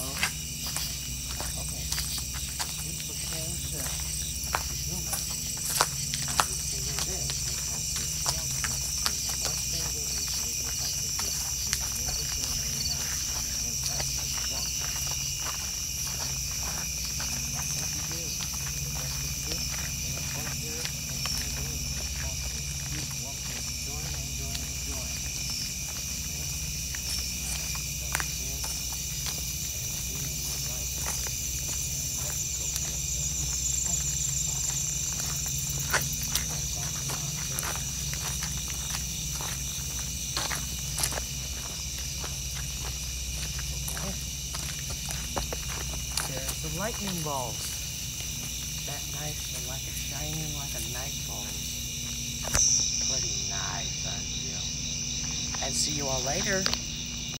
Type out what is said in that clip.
Oh. the lightning balls. That knife, the light shining like a knife balls. Pretty nice, aren't you? And see you all later.